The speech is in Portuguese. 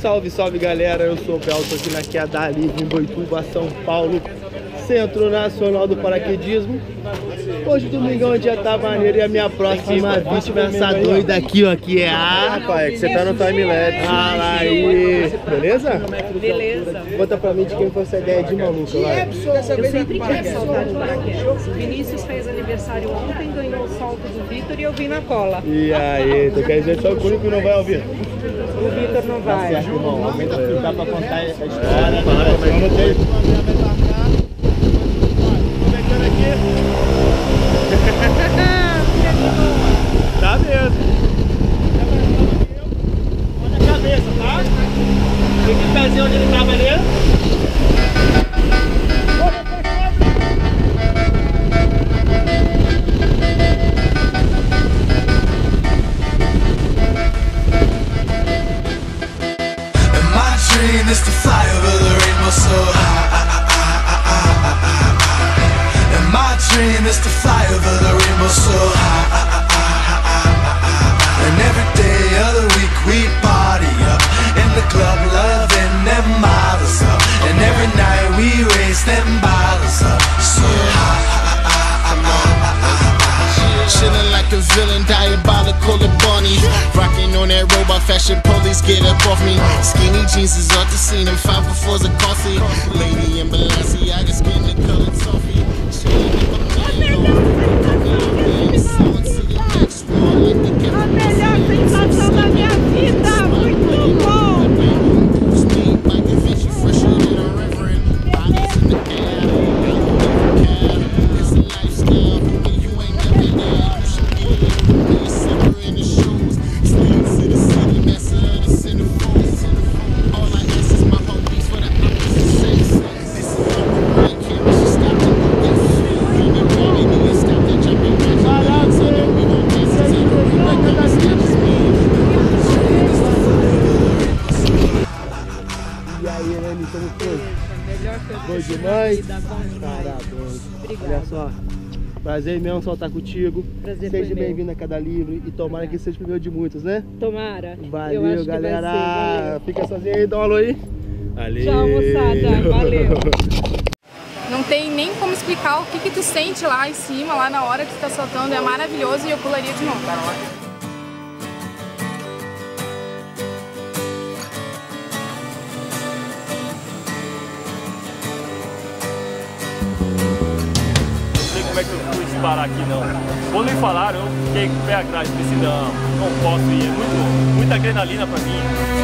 Salve, salve galera, eu sou o Belto aqui na Queda Livre em Boituva, São Paulo, Centro Nacional do Paraquedismo. Hoje, domingão, dia tá maneiro e a minha próxima vítima é essa doida aqui, ó, que é a... Rapaz, é que você tá no time-lapse. Fala aí, beleza? Beleza. Conta pra mim de quem foi essa ideia de maluca, vai. Eu sempre quis saltar de paraquedas. O Vinícius fez aniversário ontem, ganhou o salto do Vitor e eu vim na cola. E aí, tu quer dizer só o único que não vai ouvir? O Vitor não Tá vai. certo, irmão. Aumenta a fita pra contar a história. Dream is to fly over the rainbow so high. And my dream is to fly over the rainbow so high. And every day of the week we party up in the club, loving them models up. And every night we raise them bottles up so high. Chillin' like a villain, diabolical and bunny. Rocking on that robot fashion, police get up jeans is off the scene, and five befores are costly. Lady in Balenciaga, Melhor coisa demais? vida, bom demais. Parabéns. Obrigada. Olha só. Prazer imenso soltar contigo. Prazer seja bem-vindo a Cada Livre e tomara que seja o primeiro de muitos, né? Tomara. eu Valeu, acho galera. que vai ser. Valeu. Fica sozinho aí, dá um alô aí. Valeu. Tchau, moçada. Valeu. Não tem nem como explicar o que, que tu sente lá em cima, lá na hora que tu tá soltando. É maravilhoso e eu pularia de novo. Não sei como é que eu fui disparar aqui não. Quando me falaram, eu fiquei com o pé atrás, pensei, não, não posso ir, é muito, muita adrenalina pra mim.